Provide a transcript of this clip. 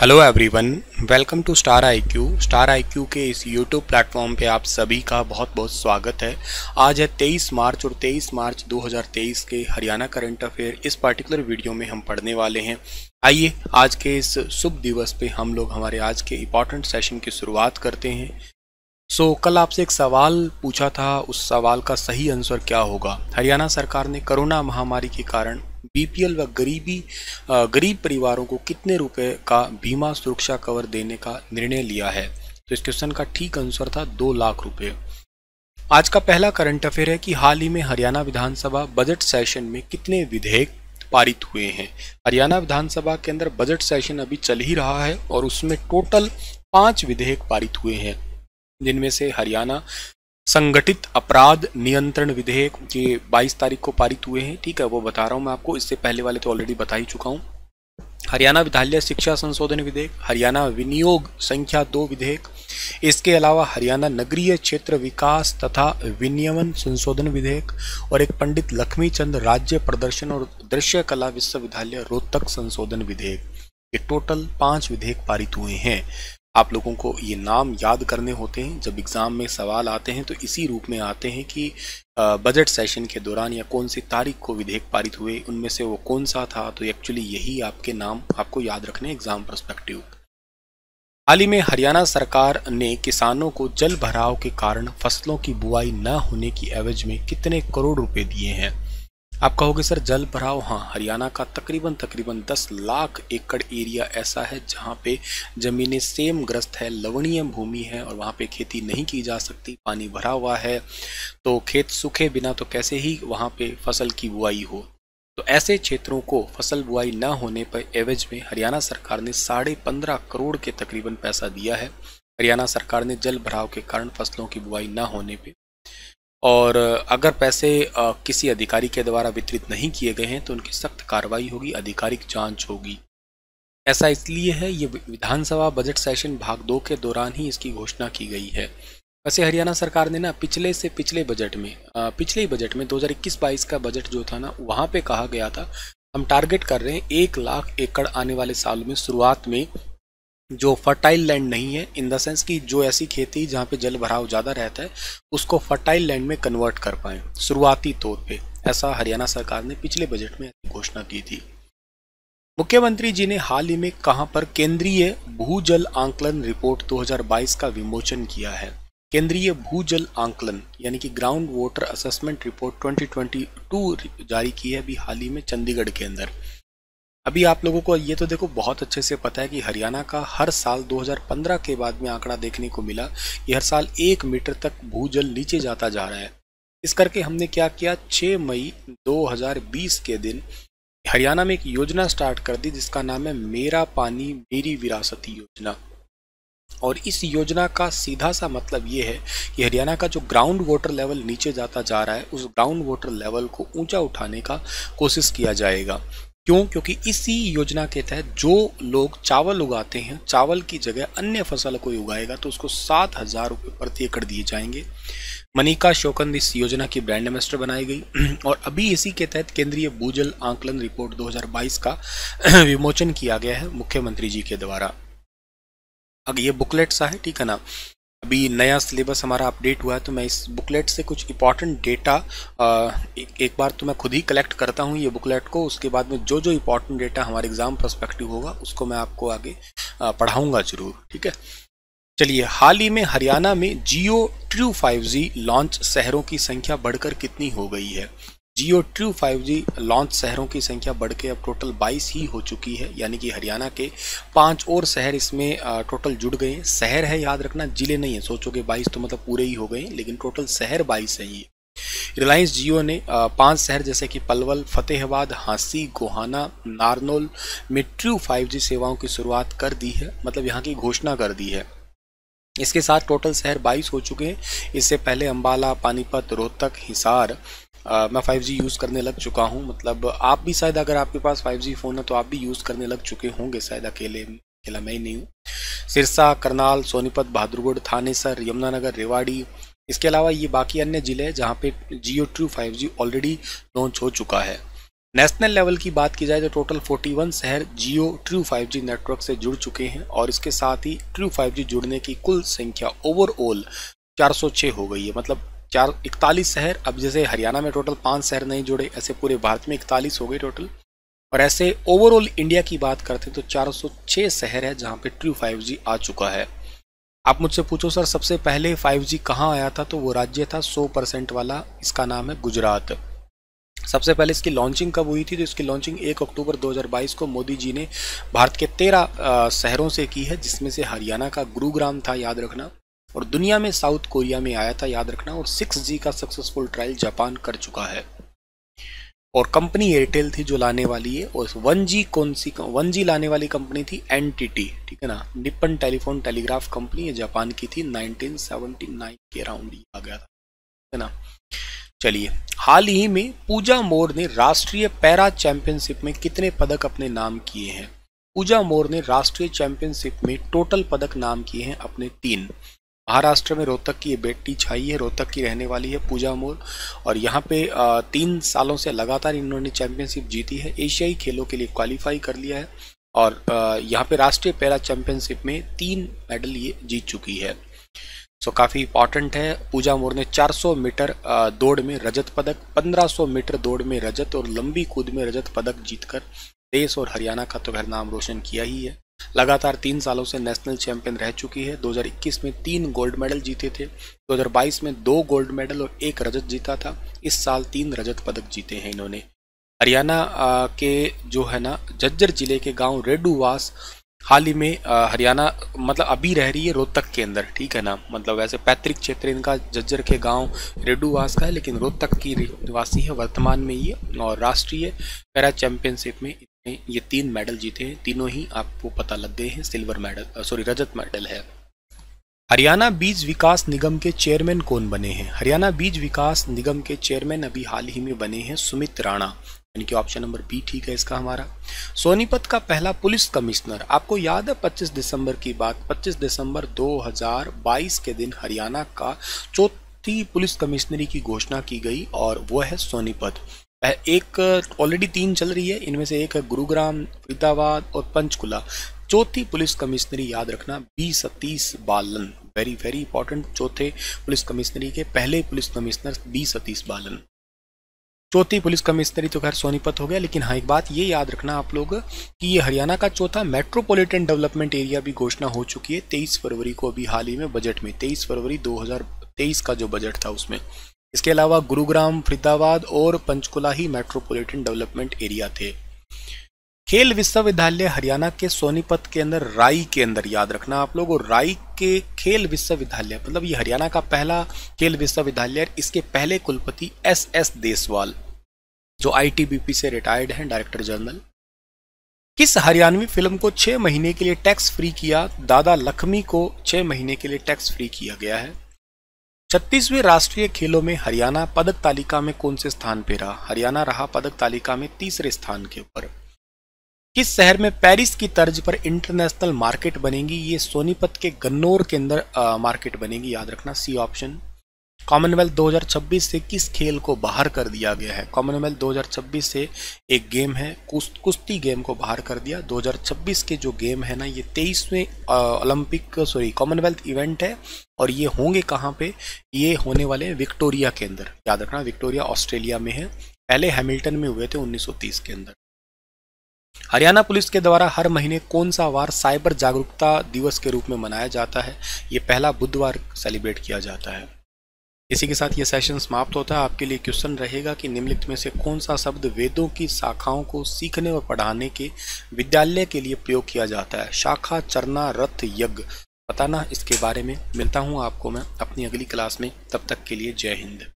Hello everyone welcome to star I Q star I Q के इस YouTube platform पे आप सभी का बहुत बहुत स्वागत है। आज है 23 मार्च और 23 मार्च 2023 के हरियाणा करंट अफेयर इस पर्टिकुलर वीडियो में हम पढ़ने वाले हैं। आइए आज के इस शुभ दिवस पे हम लोग हमारे आज के इंपॉर्टेंट सेशन की शुरुआत करते हैं। सो so, कल आपसे एक सवाल पूछा था उस सवाल का सही आंसर क्या होगा? हरियाणा सरकार ने कोरोना महामारी के कारण बीपीएल व गरीबी गरीब परिवारों को कितने रुपए का बीमा सुरक्षा कवर देने का निर्णय लिया है? तो इस क्वेश्चन का ठीक आंसर था दो लाख रुपए। आज का पहला करंट अफेयर है कि हाल ही में हरियाणा विधानसभा बजट सेशन में कितने विधेयक पारित हुए हैं? हरियाणा विधानसभा के अंदर बजट सेशन अभी चल ही रहा है और उसमें टोटल पाँच विधेयक पारित हुए हैं, जिनमें से हरियाणा संगठित अपराध नियंत्रण विधेयक ये 22 तारीख को पारित हुए हैं, ठीक है, वो बता रहा हूँ मैं आपको, इससे पहले वाले तो ऑलरेडी बता ही चुका हूँ। हरियाणा विद्यालय शिक्षा संशोधन विधेयक, हरियाणा विनियोग संख्या दो विधेयक, इसके अलावा हरियाणा नगरीय क्षेत्र विकास तथा विनियमन संशोधन विधेयक और एक पंडित लक्ष्मी चंद राज्य प्रदर्शन और दृश्य कला विश्वविद्यालय रोहतक संशोधन विधेयक, ये टोटल पाँच विधेयक पारित हुए हैं। आप लोगों को ये नाम याद करने होते हैं। जब एग्ज़ाम में सवाल आते हैं तो इसी रूप में आते हैं कि बजट सेशन के दौरान या कौन सी तारीख को विधेयक पारित हुए, उनमें से वो कौन सा था? तो एक्चुअली यही आपके नाम आपको याद रखने एग्ज़ाम परस्पेक्टिव हाल ही में हरियाणा सरकार ने किसानों को जल भराव के कारण फ़सलों की बुआई न होने की एवज में कितने करोड़ रुपए दिए हैं? आप कहोगे, सर, जल भराव हाँ हरियाणा का तकरीबन तकरीबन 10 लाख एकड़ एरिया ऐसा है जहाँ पे ज़मीनें सेम ग्रस्त है, लवणीय भूमि है और वहाँ पे खेती नहीं की जा सकती, पानी भरा हुआ है तो खेत सूखे बिना तो कैसे ही वहाँ पे फ़सल की बुआई हो? तो ऐसे क्षेत्रों को फ़सल बुआई न होने पर एवज में हरियाणा सरकार ने साढ़े पंद्रह करोड़ के तकरीबन पैसा दिया है। हरियाणा सरकार ने जल भराव के कारण फ़सलों की बुआई न होने पर और अगर पैसे किसी अधिकारी के द्वारा वितरित नहीं किए गए हैं तो उनकी सख्त कार्रवाई होगी, आधिकारिक जाँच होगी। ऐसा इसलिए है, ये विधानसभा बजट सेशन भाग दो के दौरान ही इसकी घोषणा की गई है। वैसे हरियाणा सरकार ने ना पिछले से पिछले बजट में पिछले बजट में 2021-22 का बजट जो था ना, वहाँ पे कहा गया था, हम टारगेट कर रहे हैं एक लाख एकड़ आने वाले साल में शुरुआत में जो फर्टाइल लैंड नहीं है इन द सेंस कि जो ऐसी खेती जहाँ पे जल भराव ज़्यादा रहता है, उसको फर्टाइल लैंड में कन्वर्ट कर पाए, शुरुआती तौर पे। ऐसा हरियाणा सरकार ने पिछले बजट में घोषणा की थी। मुख्यमंत्री जी ने हाल ही में कहाँ पर केंद्रीय भूजल आंकलन रिपोर्ट 2022 का विमोचन किया है। केंद्रीय भूजल आंकलन, यानी कि ग्राउंड वाटर असेसमेंट रिपोर्ट 2022 जारी की है अभी हाल ही में चंडीगढ़ के अंदर। अभी आप लोगों को ये तो देखो, बहुत अच्छे से पता है कि हरियाणा का हर साल 2015 के बाद में आंकड़ा देखने को मिला कि हर साल एक मीटर तक भूजल नीचे जाता जा रहा है। इस करके हमने क्या किया 6 मई 2020 के दिन हरियाणा में एक योजना स्टार्ट कर दी, जिसका नाम है मेरा पानी मेरी विरासती योजना। और इस योजना का सीधा सा मतलब ये है कि हरियाणा का जो ग्राउंड वाटर लेवल नीचे जाता जा रहा है, उस ग्राउंड वाटर लेवल को ऊँचा उठाने का कोशिश किया जाएगा। क्यों? क्योंकि इसी योजना के तहत जो लोग चावल उगाते हैं, चावल की जगह अन्य फ़सल कोई उगाएगा तो उसको सात हज़ार रुपये प्रति एकड़ दिए जाएँगे। मनिका शोकंद इस योजना की ब्रांड एम्बेसडर बनाई गई। और अभी इसी के तहत केंद्रीय भूजल आंकलन रिपोर्ट 2022 का विमोचन किया गया है मुख्यमंत्री जी के द्वारा। अब ये बुकलेट सा है, ठीक है ना? अभी नया सिलेबस हमारा अपडेट हुआ है तो मैं इस बुकलेट से कुछ इंपॉर्टेंट डेटा एक, एक बार तो मैं खुद ही कलेक्ट करता हूँ ये बुकलेट को उसके बाद में जो जो इंपॉर्टेंट डेटा हमारे एग्ज़ाम परस्पेक्टिव होगा उसको मैं आपको आगे पढ़ाऊँगा ज़रूर ठीक है? चलिए हाल ही में हरियाणा में जियो ट्रू 5G लॉन्च शहरों की संख्या बढ़कर कितनी हो गई है? जियो ट्रू 5G लॉन्च शहरों की संख्या बढ़ के अब टोटल 22 ही हो चुकी है, यानी कि हरियाणा के पाँच और शहर इसमें टोटल जुड़ गए शहर है याद रखना, ज़िले नहीं है। सोचोगे 22 तो मतलब पूरे ही हो गए लेकिन टोटल शहर 22 है ये। रिलायंस जियो ने पाँच शहर जैसे कि पलवल, फतेहाबाद, हांसी, गोहाना, नारनौल में ट्रू 5G सेवाओं की शुरुआत कर दी है मतलब यहाँ की घोषणा कर दी है। इसके साथ टोटल शहर 22 हो चुके हैं। इससे पहले अंबाला, पानीपत, रोहतक, हिसार आ, मैं 5G यूज़ करने लग चुका हूँ। मतलब आप भी शायद अगर आपके पास 5G फ़ोन है तो आप भी यूज़ करने लग चुके होंगे शायद अकेले अकेला मैं ही नहीं हूँ। सिरसा करनाल सोनीपत बहादुरगढ़ थानेसर यमुनानगर रेवाड़ी इसके अलावा ये बाकी अन्य ज़िले हैं जहाँ पे Jio true 5G already launch हो चुका है। नेशनल लेवल की बात की जाए तो टोटल 41 शहर जियो ट्रू 5G नेटवर्क से जुड़ चुके हैं और इसके साथ ही ट्रू 5G जुड़ने की कुल संख्या ओवरऑल 406 हो गई है। मतलब चार, इकतालीस शहर, अब जैसे हरियाणा में टोटल पाँच शहर नहीं जुड़े, ऐसे पूरे भारत में इकतालीस हो गए टोटल और ऐसे ओवरऑल इंडिया की बात करते तो 406 शहर है जहाँ पे ट्रू 5G आ चुका है। आप मुझसे पूछो, सर, सबसे पहले 5G कहाँ आया था? तो वो राज्य था 100 परसेंट वाला, इसका नाम है गुजरात। सबसे पहले इसकी लॉन्चिंग कब हुई थी? तो इसकी लॉन्चिंग 1 अक्टूबर 2022 को मोदी जी ने भारत के तेरह शहरों से की है, जिसमें से हरियाणा का गुरुग्राम था, याद रखना। और दुनिया में साउथ कोरिया में आया था, याद रखना, और 6G का सक्सेसफुल ट्रायल जापान कर चुका है। और कंपनी एयरटेल थी जो लाने वाली है, और वन जी कौन सी वन जी लाने वाली कंपनी थी एन ठीक है ना? निपन टेलीफोन टेलीग्राफ कंपनी ये जापान की थी 1979 के अराउंड आ गया था है ना? चलिए, हाल ही में पूजा मोर ने राष्ट्रीय पैरा चैंपियनशिप में कितने पदक अपने नाम किए हैं? पूजा मोर ने राष्ट्रीय चैंपियनशिप में टोटल पदक नाम किए हैं अपने तीन। महाराष्ट्र में रोहतक की ये बेटी छाई है, रोहतक की रहने वाली है पूजा मोर। और यहाँ पे तीन सालों से लगातार इन्होंने चैंपियनशिप जीती है, एशियाई खेलों के लिए क्वालिफाई कर लिया है। और यहाँ पे राष्ट्रीय पैरा चैंपियनशिप में तीन मेडल ये जीत चुकी है। सो, काफ़ी इंपॉर्टेंट है। पूजा मोर ने 400 मीटर दौड़ में रजत पदक 1500 मीटर दौड़ में रजत और लंबी कूद में रजत पदक जीतकर देश और हरियाणा का तो घर नाम रोशन किया ही है। लगातार तीन सालों से नेशनल चैंपियन रह चुकी है। 2021 में तीन गोल्ड मेडल जीते थे। 2022 में दो गोल्ड मेडल और एक रजत जीता था। इस साल तीन रजत पदक जीते हैं इन्होंने। हरियाणा के जो है ना झज्जर ज़िले के गाँव रेडूवास, हाल ही में हरियाणा मतलब अभी रह रही है रोहतक के अंदर, ठीक है ना? मतलब वैसे पैतृक क्षेत्र इनका जज्जर के गाँव रेडूवास का है, लेकिन रोहतक की निवासी है वर्तमान में ये, और राष्ट्रीय पैरा चैंपियनशिप में ये तीन मेडल जीते हैं। तीनों ही आपको पता लग गए हैं। सिल्वर मेडल सॉरी रजत मेडल है। हरियाणा बीज विकास निगम के चेयरमैन कौन बने हैं? हरियाणा बीज विकास निगम के चेयरमैन अभी हाल ही में बने हैं सुमित राणा। यानी कि ऑप्शन नंबर बी ठीक है इसका हमारा। सोनीपत का पहला पुलिस कमिश्नर। आपको याद है 25 दिसंबर की बात? 25 दिसंबर 2022 के दिन हरियाणा का चौथी पुलिस कमिश्नरी की घोषणा की गई और वो है सोनीपत। एक ऑलरेडी तीन चल रही है। इनमें से एक है गुरुग्राम, फरीदाबाद और पंचकुला। चौथी पुलिस कमिश्नरी याद रखना, B Satish Balan. Very very important चौथे पुलिस कमिश्नरी के पहले police commissioner B Satish Balan. चौथी पुलिस कमिश्नरी तो खैर सोनीपत हो गया, लेकिन हाँ एक बात ये याद रखना आप लोग कि ये हरियाणा का चौथा मेट्रोपॉलिटन डेवलपमेंट एरिया भी घोषणा हो चुकी है। तेईस फरवरी को अभी हाल ही में बजट में, तेईस फरवरी 2023 का जो बजट था उसमें। इसके अलावा गुरुग्राम, फरीदाबाद और पंचकुला ही मेट्रोपॉलिटन डेवलपमेंट एरिया थे। खेल विश्वविद्यालय हरियाणा के सोनीपत के अंदर, राई के अंदर, याद रखना आप लोग राई के खेल विश्वविद्यालय मतलब ये हरियाणा का पहला खेल विश्वविद्यालय इसके पहले कुलपति एस एस देसवाल, जो आईटीबीपी से रिटायर्ड हैं डायरेक्टर जनरल किस हरियाणवी फ़िल्म को छह महीने के लिए टैक्स फ्री किया? दादा लक्ष्मी को छह महीने के लिए टैक्स फ्री किया गया है। छत्तीसवें राष्ट्रीय खेलों में हरियाणा पदक तालिका में कौन से स्थान पर रहा? हरियाणा रहा पदक तालिका में तीसरे स्थान के ऊपर। किस शहर में पेरिस की तर्ज पर इंटरनेशनल मार्केट बनेगी? ये सोनीपत के गन्नौर के अंदर मार्केट बनेगी। याद रखना, सी ऑप्शन। कॉमनवेल्थ 2026 से किस खेल को बाहर कर दिया गया है? कॉमनवेल्थ 2026 से एक गेम है कुश्ती गेम को बाहर कर दिया। 2026 के जो गेम है ना, ये तेईसवें ओलंपिक, सॉरी, कॉमनवेल्थ इवेंट है और ये होंगे कहाँ पे? ये होने वाले हैं विक्टोरिया के अंदर। याद रखना, विक्टोरिया ऑस्ट्रेलिया में है। पहले हैमिल्टन में हुए थे 1930 के अंदर। हरियाणा पुलिस के द्वारा हर महीने कौन सा वार साइबर जागरूकता दिवस के रूप में मनाया जाता है? ये पहला बुधवार सेलिब्रेट किया जाता है। इसी के साथ ये सेशन समाप्त होता है। आपके लिए क्वेश्चन रहेगा कि निम्नलिखित में से कौन सा शब्द वेदों की शाखाओं को सीखने और पढ़ाने के विद्यालय के लिए प्रयोग किया जाता है। शाखा, चरना, रथ, यज्ञ। बताना इसके बारे में। मिलता हूँ आपको मैं अपनी अगली क्लास में। तब तक के लिए जय हिंद।